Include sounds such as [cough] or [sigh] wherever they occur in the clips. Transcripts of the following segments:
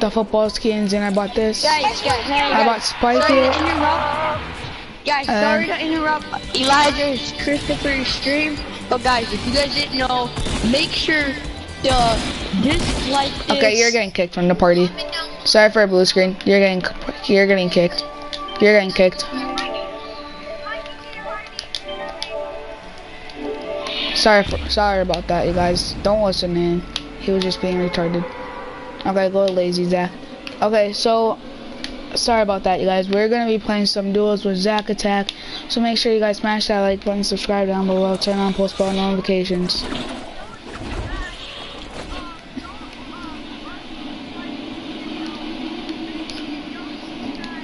the football skins and I bought this. Guys, guys, hey, I guys. bought Spike sorry here. to interrupt. Guys, Uh, sorry to interrupt Elijah's Christopher's stream. But guys, if you guys didn't know, make sure to dislike this. Okay, you're getting kicked from the party. Sorry for a blue screen. You're getting you're getting kicked. You're getting kicked. Sorry for sorry about that, you guys. Don't listen him. He was just being retarded. Okay, go lazy Zach. Okay, so sorry about that, you guys. We're gonna be playing some duels with Zach Attack. So make sure you guys smash that like button, subscribe down below, turn on post bell notifications.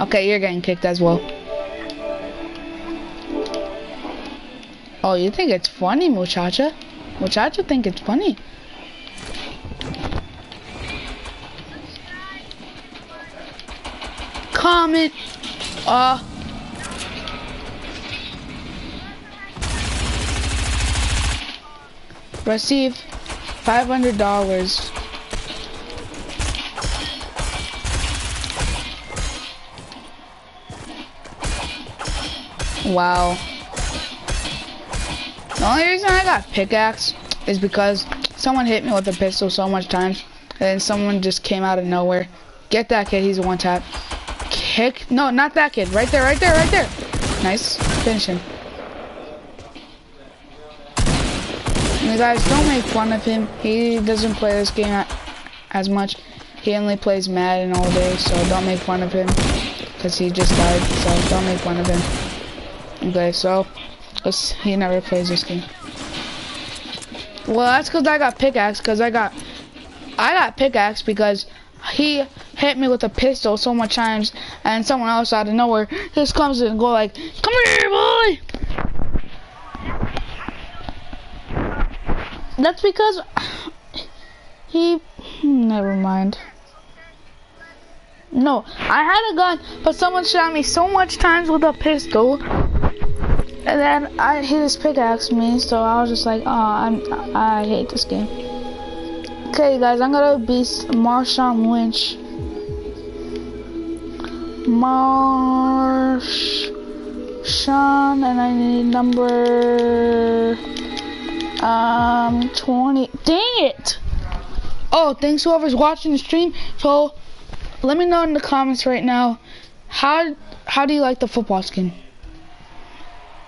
Okay, you're getting kicked as well. Oh, you think it's funny, muchacha? Muchacha think it's funny. Comment. Uh. Receive five hundred dollars. Wow. The only reason I got pickaxe is because someone hit me with a pistol so much times, and then someone just came out of nowhere. Get that kid, he's a one Kick, no, not that kid, right there, right there, right there. Nice, finish him. You guys, don't make fun of him. He doesn't play this game as much. He only plays Madden all day, so don't make fun of him. Because he just died, so don't make fun of him. Okay, so he never plays this game. Well, that's because I got pickaxe. Because I got, I got pickaxe because he hit me with a pistol so much times, and someone else out of nowhere just comes and go like, "Come here, boy." That's because [sighs] he. Never mind. No, I had a gun, but someone shot me so much times with a pistol and then I he just pickaxe me, so I was just like, oh, I'm I hate this game. Okay, guys, I'm gonna be Marshawn Lynch. Marsh Sean, and I need number um 20. Dang it! Oh, thanks whoever's watching the stream. So let me know in the comments right now. How how do you like the football skin?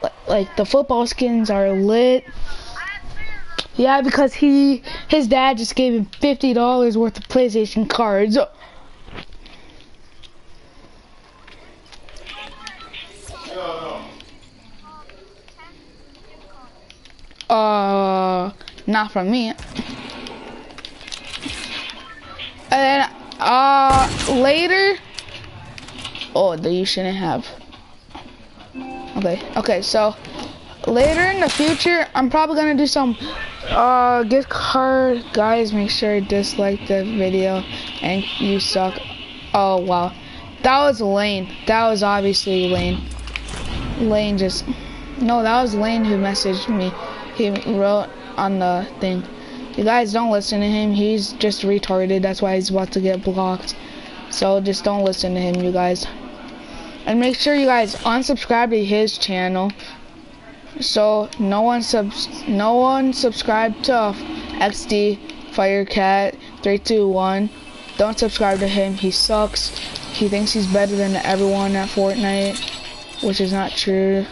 Li- Like the football skins are lit. Yeah, because he his dad just gave him fifty dollars worth of PlayStation cards. Uh, not from me. And then, uh, later. Oh, that you shouldn't have. Okay, okay, so later in the future, I'm probably gonna do some uh gift card. Guys, make sure to dislike the video, and you suck. Oh wow, that was Lane. That was obviously Lane. Lane just no, that was Lane who messaged me. He wrote on the thing. You guys don't listen to him. He's just retarded. That's why he's about to get blocked. So just don't listen to him, you guys. And make sure you guys unsubscribe to his channel. So no one subs no one subscribe to XD Firecat 321. Don't subscribe to him. He sucks. He thinks he's better than everyone at Fortnite, which is not true.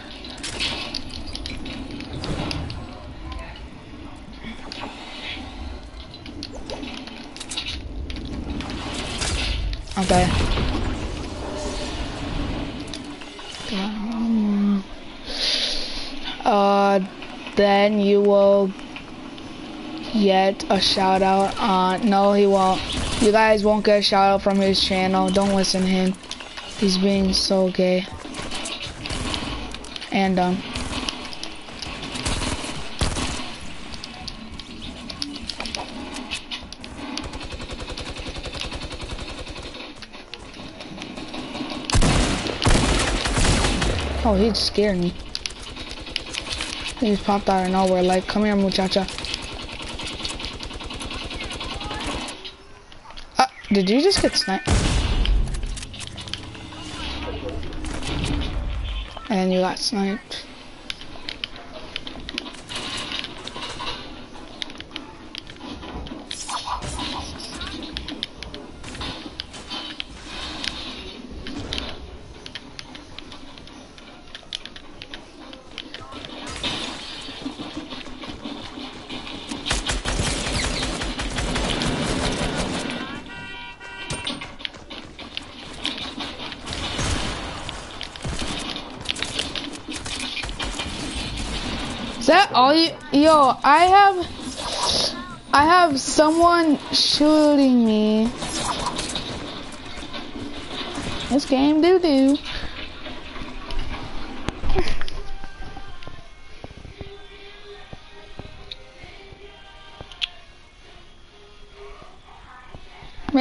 Okay. Um, uh, then you will get a shout out on. No, he won't. You guys won't get a shout out from his channel. Don't listen to him. He's being so gay. And, um, Oh, he just scared me. He just popped out of nowhere, like, come here, muchacha. Ah, Did you just get sniped? And you got sniped. Is that oh, all you? Yo, I have, I have someone shooting me. This game doo doo.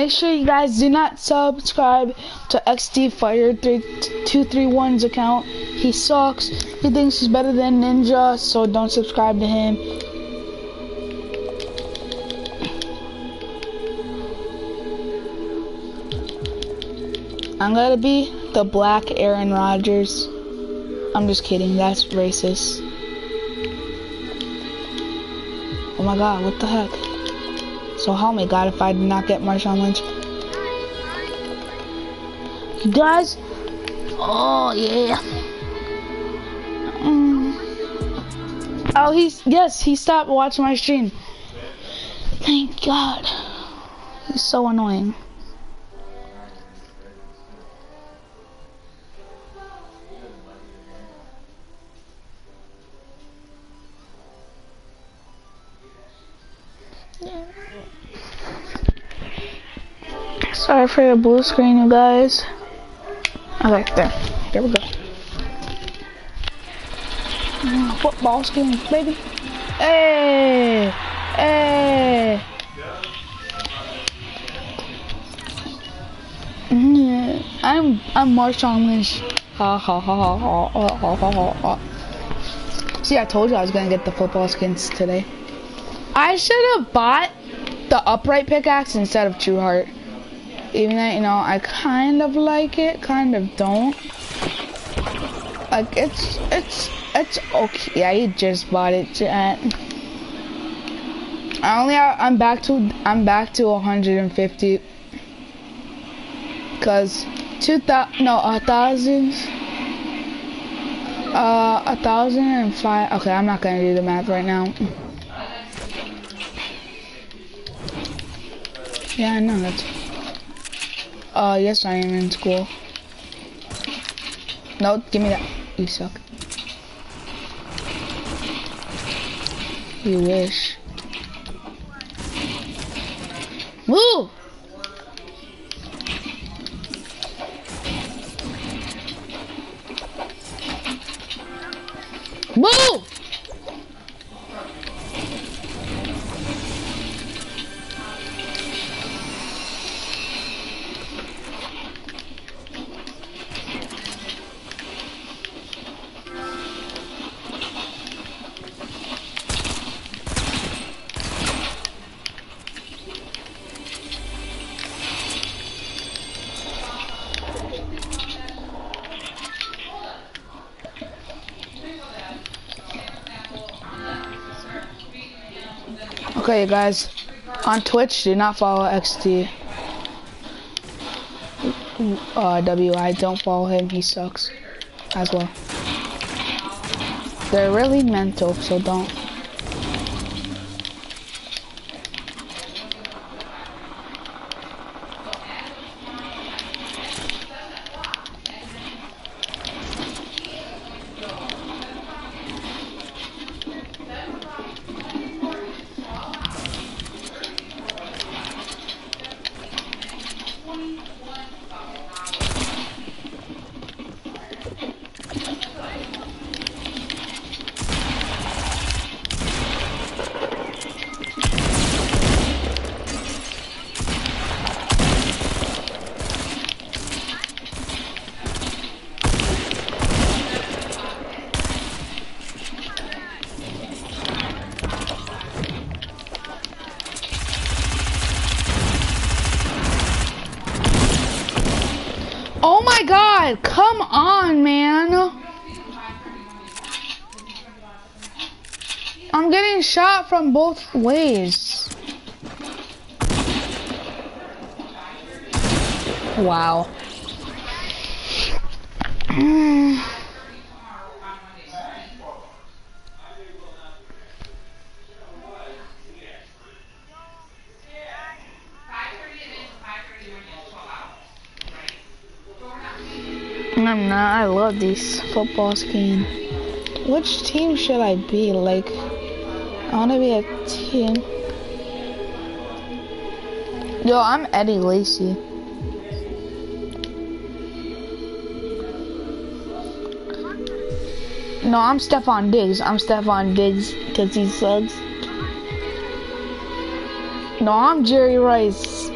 Make sure you guys do not subscribe to XD Fighter 231's account. He sucks. He thinks he's better than Ninja, so don't subscribe to him. I'm gonna be the black Aaron Rodgers. I'm just kidding, that's racist. Oh my god, what the heck? So help me God if I did not get Marshawn Lynch. Guys? Oh yeah. Mm. Oh, he's yes, he stopped watching my stream. Thank God. He's so annoying. For the blue screen, you guys. Okay, there. There we go. Mm, Football skins, baby. Hey! Hey! Yeah, I'm I'm Marshawn Lynch. Ha ha ha ha ha ha ha ha ha. See, I told you I was gonna get the football skins today. I should have bought the upright pickaxe instead of True Heart. Even though, you know, I kind of like it, kind of don't. Like, it's, it's, it's okay. I just bought it, chat. I only, I'm back to, I'm back to 150. Cause, two thousand, no, a thousand, uh, a thousand and five, okay, I'm not gonna do the math right now. Yeah, I know, that's, uh, yes, I am in school. No, give me that. You suck. You wish. Woo! Okay, guys. On Twitch, do not follow XD. Uh, WI, don't follow him. He sucks. As well. They're really mental, so don't. From both ways. Wow. I'm not. I love this football scheme. Which team should I be? Like, I want to be a team. Yo, I'm Eddie Lacy. No, I'm Stefon Diggs. I'm Stefon Diggs because he sucks. No, I'm Jerry Rice.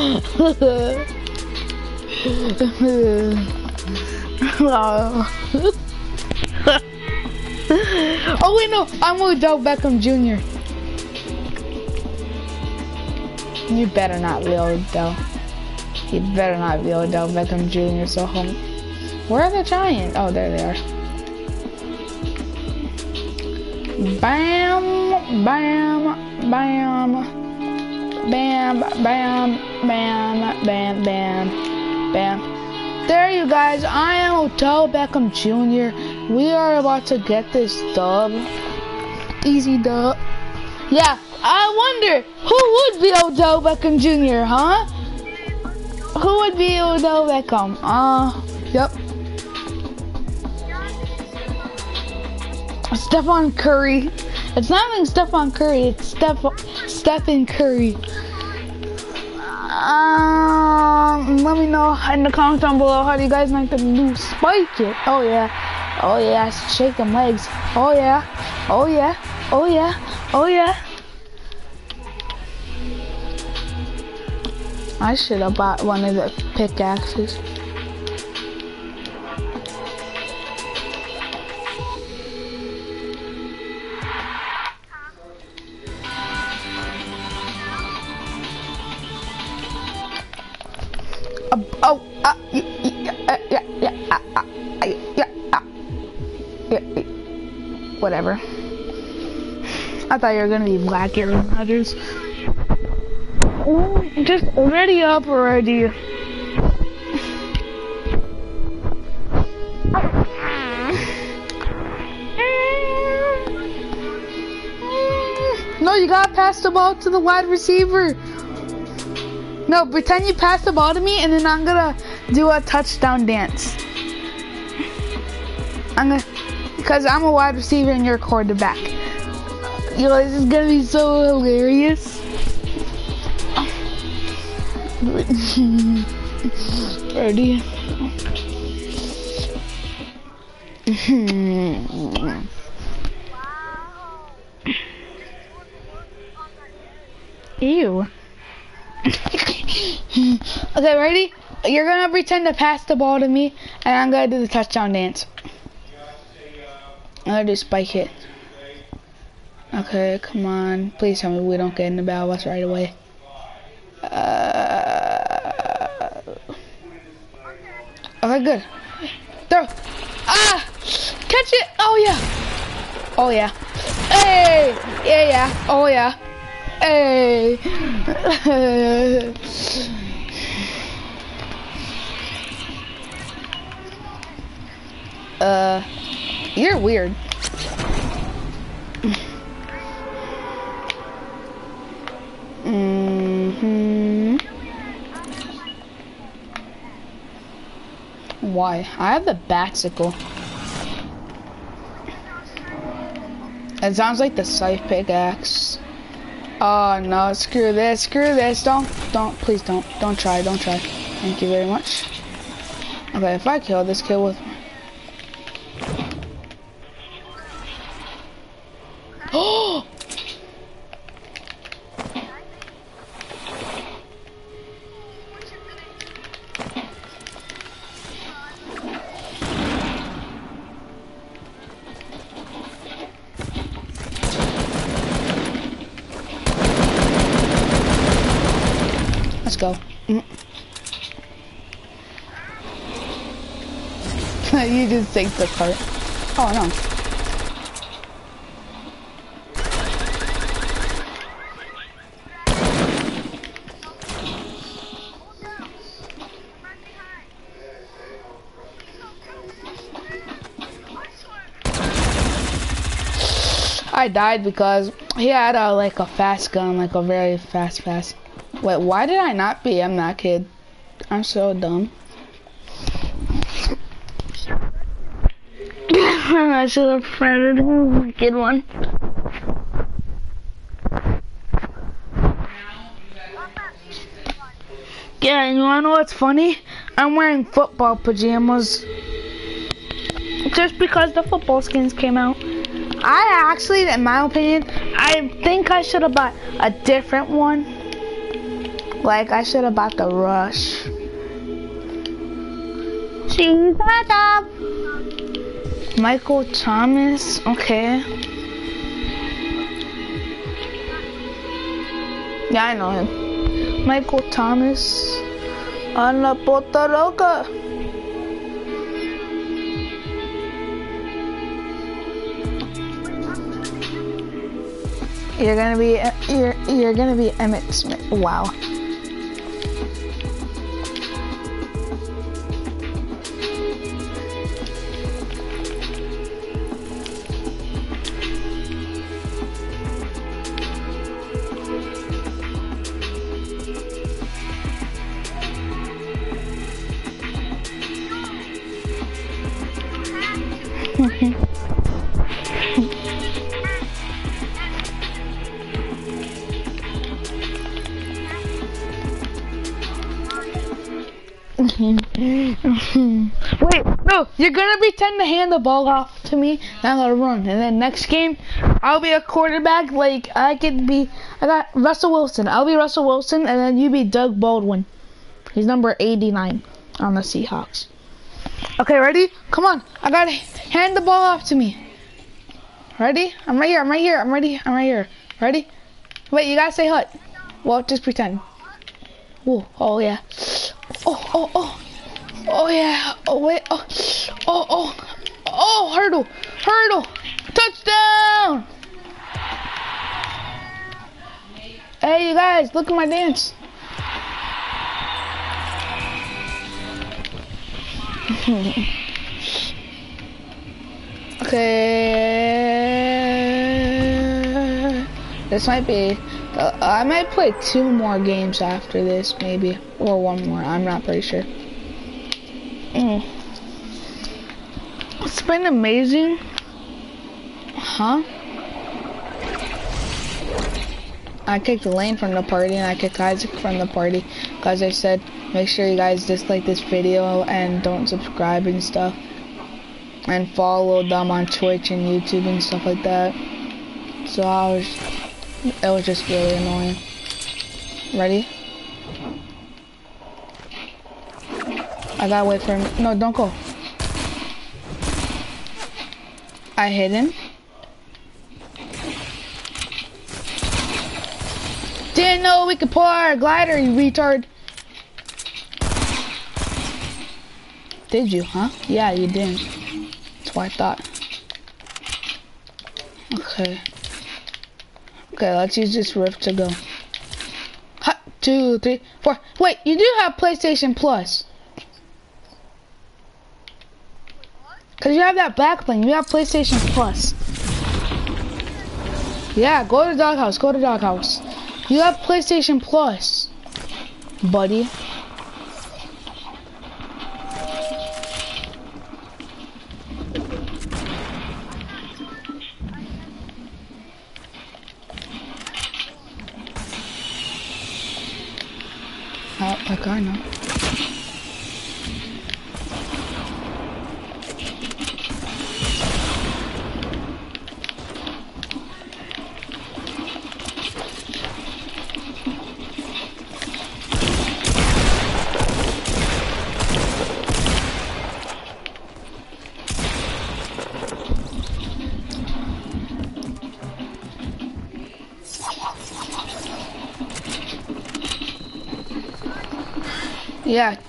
[laughs] oh wait, no, I'm Odell Beckham Jr. You better not be Odell. You better not be Odell Beckham Jr. So home. Where are the Giants? Oh, there they are. Bam, bam, bam. Bam, bam, bam, bam, bam, bam. There you guys, I am Odell Beckham Jr. We are about to get this dub. Easy dub. Yeah, I wonder, who would be Odell Beckham Jr., huh? Who would be Odell Beckham? Uh, yep. Stephon Curry. It's not even Stephon Curry, it's Steph Stephen Curry. Um, let me know in the comments down below how do you guys like the new spike it? Oh yeah, oh yeah, shake them legs. Oh yeah, oh yeah, oh yeah, oh yeah. I should have bought one of the pickaxes. Oh, uh, yeah, yeah, yeah, yeah, uh, uh, yeah, uh, yeah, whatever. I thought you were gonna be black Aaron Rodgers. Oh, just ready up already. No, you gotta pass the ball to the wide receiver. No, pretend you pass the ball to me and then I'm gonna do a touchdown dance. I'm gonna, because I'm a wide receiver and you're a quarterback. You know, this is gonna be so hilarious. Ready? Ew. Okay, ready? You're gonna pretend to pass the ball to me, and I'm gonna do the touchdown dance. I'm gonna do spike hit. Okay, come on. Please tell me we don't get in the battle bus right away. Uh, okay, good. Throw. Ah! Catch it! Oh, yeah. Oh, yeah. Hey! Yeah, yeah. Oh, yeah. Hey! [laughs] uh, you're weird. Mm hmm Why? I have the Batsickle. It sounds like the scythe pickaxe. Oh no, screw this, screw this. Don't, don't, please don't, don't try, don't try. Thank you very much. Okay, if I kill this kid with go. Mm. [laughs] you just take the cart. Oh no. I died because he had a like a fast gun, like a very fast, fast. Wait, why did I not BM that kid? I'm so dumb. [laughs] I should have friended him. Good one. Yeah, and you wanna know what's funny? I'm wearing football pajamas. Just because the football skins came out. I actually, in my opinion, I think I should have bought a different one. Like, I should have bought the Rush. She's up. Michael Thomas, okay. Yeah, I know him. Michael Thomas. Ana Potoroka. You're gonna be you're you're gonna be Emmitt Smith. Wow. You're gonna hand the ball off to me, and I'm gonna run, and then next game, I'll be a quarterback. Like I could be, I got Russell Wilson. I'll be Russell Wilson, and then you be Doug Baldwin. He's number 89 on the Seahawks. Okay, ready? Come on, I gotta hand the ball off to me. Ready? I'm right here. I'm right here. I'm ready. I'm right here. Ready? Wait, you gotta say hut. Well, just pretend. Ooh, oh yeah. Oh, oh, oh. Oh yeah. Oh wait. Oh, oh, oh. Oh, hurdle. Hurdle. Touchdown. Hey, you guys, look at my dance. [laughs] okay. This might be. Uh, I might play two more games after this, maybe, or one more. I'm not pretty sure. Mm. It's been amazing. Huh? I kicked Lane from the party and I kicked Isaac from the party because I said make sure you guys dislike this video and don't subscribe and stuff and follow them on Twitch and YouTube and stuff like that. So I was, it was just really annoying. Ready? I gotta wait for him. No, don't go. I hit him. Didn't know we could pull our glider, you retard. Did you, huh? Yeah, you didn't. That's what I thought. Okay. Okay, let's use this rift to go. Hot, two, three, four. Wait, you do have PlayStation Plus. Cause you have that back bling. You have PlayStation Plus. Yeah, go to Doghouse. Go to Doghouse. You have PlayStation Plus, buddy.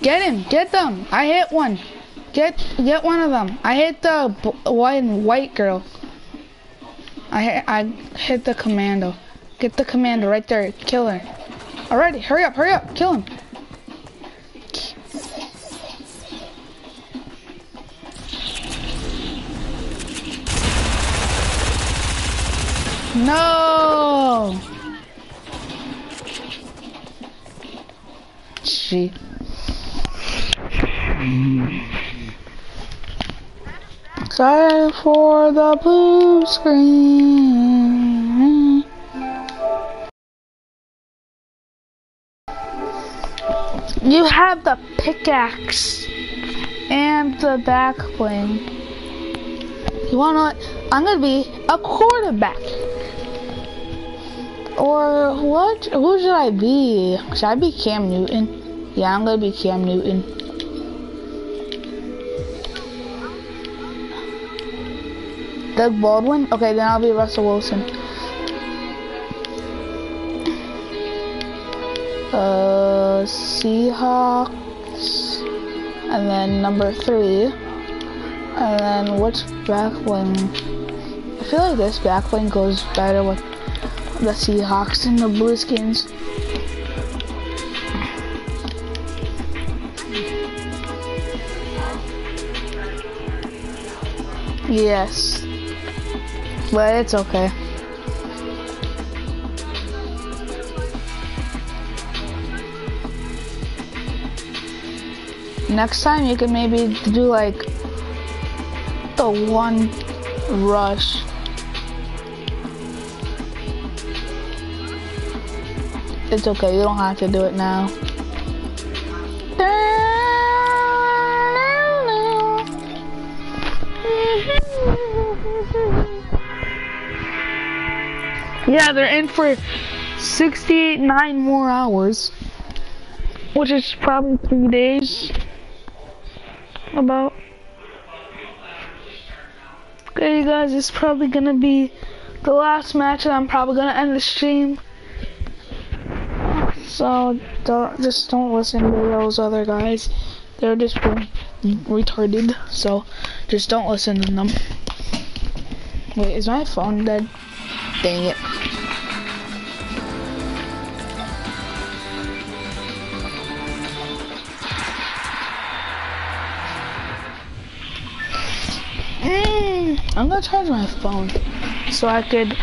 Get him. Get them. I hit one. Get get one of them. I hit the white white girl. I hit, I hit the commando. Get the commando right there. Kill her. Alrighty, hurry up, hurry up. Kill him. No. She. Sorry for the blue screen. You have the pickaxe and the back bling. You wanna? I'm gonna be a quarterback. Or what? Who should I be? Should I be Cam Newton? Yeah, I'm gonna be Cam Newton. Doug Baldwin? Okay, then I'll be Russell Wilson. Uh, Seahawks. And then number three. And then which back bling? I feel like this back backline goes better with the Seahawks and the Blueskins. Yes. But it's okay. Next time you can maybe do like the one rush It's okay, you don't have to do it now. Yeah, they're in for 69 more hours, which is probably three days. About. Okay, you guys, it's probably gonna be the last match, and I'm probably gonna end the stream. So don't, just don't listen to those other guys. They're just retarded. So just don't listen to them. Wait, is my phone dead? Dang it. Mm, I'm gonna charge my phone so I could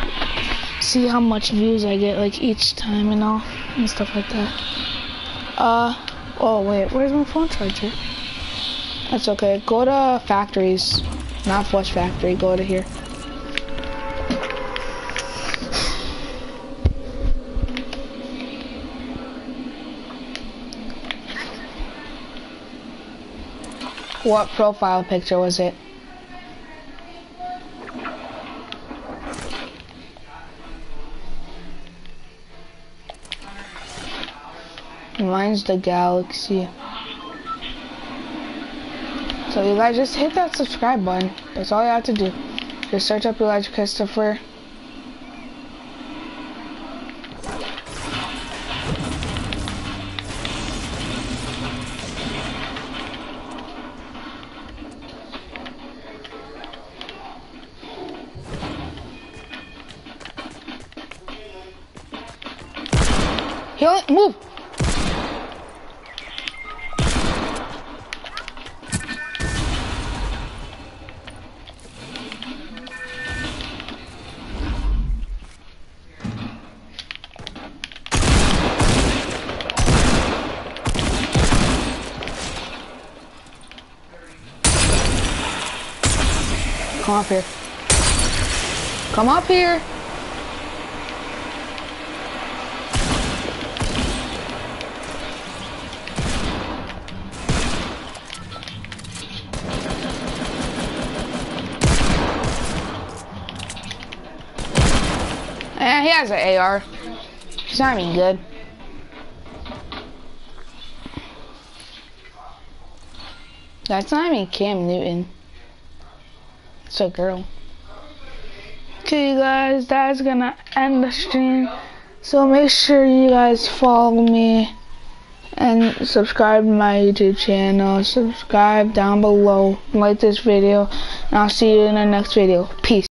see how much views I get like each time and all and stuff like that. Uh, oh wait, where's my phone charger? That's okay. Go to factories, not Flush Factory. Go to here. What profile picture was it? Mine's the Galaxy. So you guys just hit that subscribe button. That's all you have to do. Just search up Elijah Christopher. Come up here. Come up here. Yeah, he has an AR. He's not even good. That's not even Cam Newton. It's a girl. Okay, guys, that's gonna end the stream. So make sure you guys follow me and subscribe to my YouTube channel, subscribe down below, like this video, and I'll see you in the next video. Peace.